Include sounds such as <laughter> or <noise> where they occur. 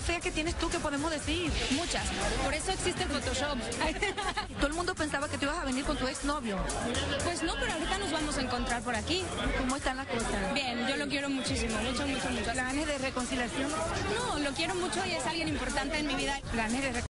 cosas feas que tienes tú que podemos decir. Muchas. Por eso existe el Photoshop. <laughs> Todo el mundo pensaba que tú ibas a venir con tu exnovio. Pues no, pero ahorita nos vamos a encontrar por aquí. ¿Cómo están las cosas? Bien, yo lo quiero muchísimo, mucho, mucho, mucho. ¿Planes de reconciliación? No, lo quiero mucho y es alguien importante en mi vida. ¿Planes de reconciliación